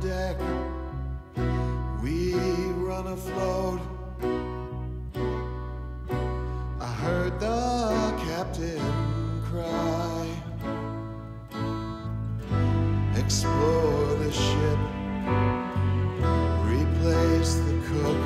deck. We run afloat. I heard the captain cry. Explore the ship. Replace the cook.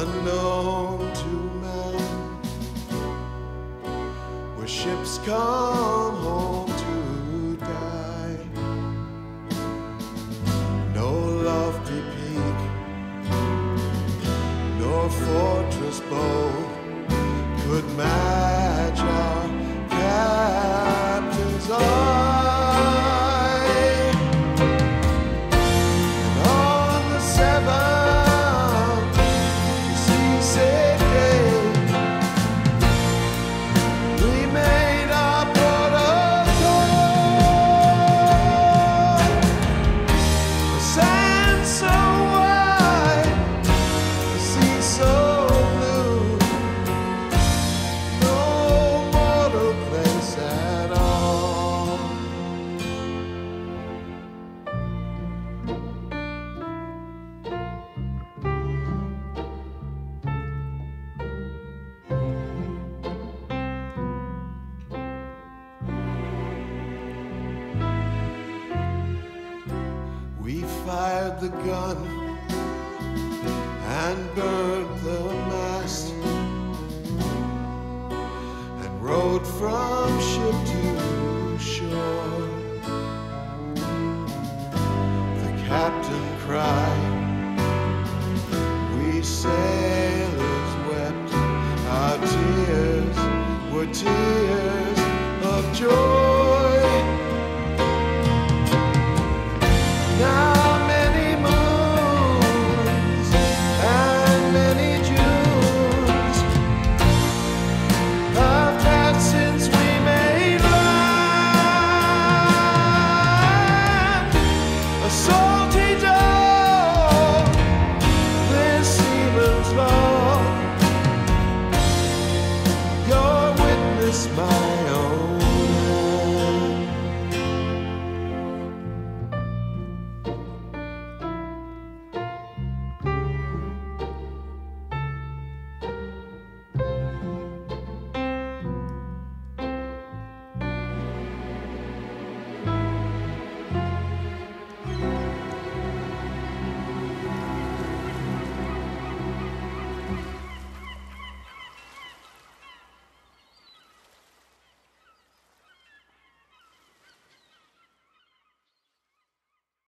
Unknown to man, where ships come home to die. No lofty peak, nor fortress bold could match fired the gun and burned the mast and rowed from ship to shore. The captain cried, we sailors wept, our tears were tears my